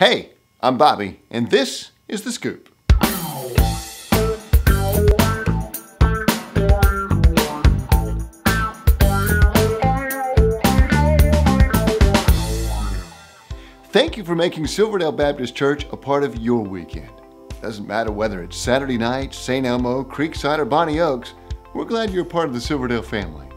Hey, I'm Bobby, and this is The Scoop. Thank you for making Silverdale Baptist Church a part of your weekend. Doesn't matter whether it's Saturday night, St. Elmo, Creekside, or Bonnie Oaks, we're glad you're part of the Silverdale family.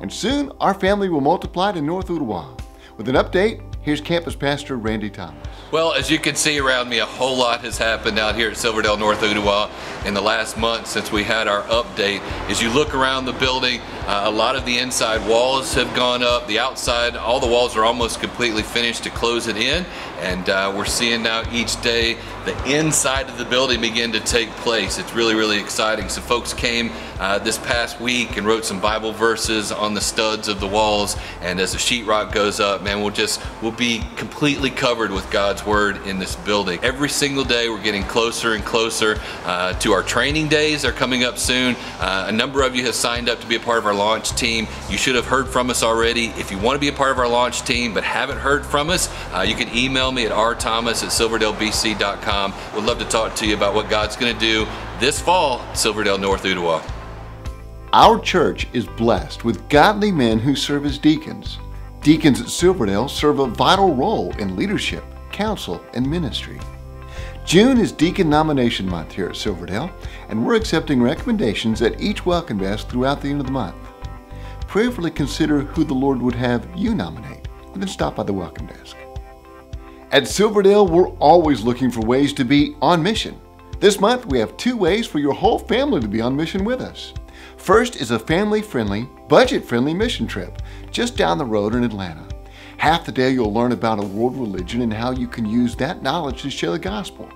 And soon, our family will multiply to North Ooltewah. With an update, here's campus pastor Randy Thomas. Well, as you can see around me, a whole lot has happened out here at Silverdale North Ooltewah in the last month since we had our update. As you look around the building, uh, a lot of the inside walls have gone up. The outside, all the walls are almost completely finished to close it in. And uh, we're seeing now each day the inside of the building begin to take place. It's really, really exciting. So folks came uh, this past week and wrote some Bible verses on the studs of the walls. And as the sheetrock goes up, man, we'll just, we'll be completely covered with God's word in this building. Every single day we're getting closer and closer uh, to our training days. They're coming up soon. Uh, a number of you have signed up to be a part of our launch team. You should have heard from us already. If you want to be a part of our launch team but haven't heard from us, uh, you can email me at rthomas at silverdalebc.com. We'd love to talk to you about what God's going to do this fall Silverdale North Ooltewah. Our church is blessed with godly men who serve as deacons. Deacons at Silverdale serve a vital role in leadership, counsel, and ministry. June is Deacon Nomination Month here at Silverdale, and we're accepting recommendations at each welcome desk throughout the end of the month. Prayerfully consider who the Lord would have you nominate, and then stop by the welcome desk. At Silverdale, we're always looking for ways to be on mission. This month, we have two ways for your whole family to be on mission with us. First is a family friendly, budget friendly mission trip just down the road in Atlanta. Half the day you'll learn about a world religion and how you can use that knowledge to share the gospel.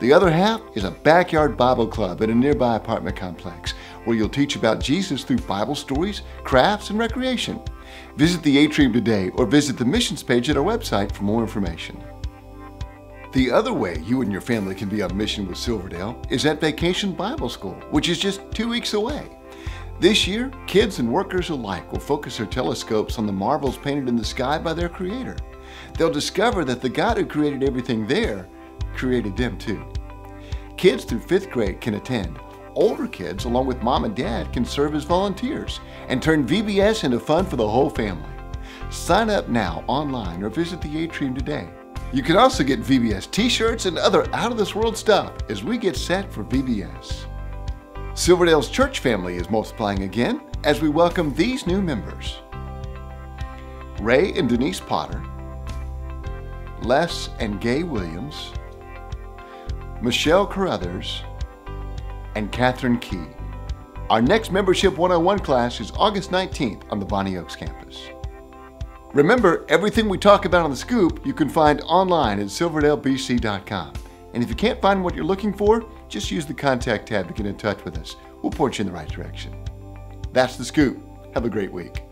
The other half is a backyard Bible club at a nearby apartment complex where you'll teach about Jesus through Bible stories, crafts, and recreation. Visit the atrium today or visit the missions page at our website for more information. The other way you and your family can be on mission with Silverdale is at Vacation Bible School, which is just two weeks away. This year, kids and workers alike will focus their telescopes on the marvels painted in the sky by their Creator. They'll discover that the God who created everything there created them too. Kids through fifth grade can attend. Older kids, along with mom and dad, can serve as volunteers and turn VBS into fun for the whole family. Sign up now online or visit the atrium today. You can also get VBS t shirts and other out of this world stuff as we get set for VBS. Silverdale's church family is multiplying again as we welcome these new members Ray and Denise Potter, Les and Gay Williams, Michelle Carruthers, and Catherine Key. Our next Membership 101 class is August 19th on the Bonnie Oaks campus. Remember, everything we talk about on the scoop you can find online at silverdalebc.com. And if you can't find what you're looking for, just use the contact tab to get in touch with us. We'll point you in the right direction. That's the scoop. Have a great week.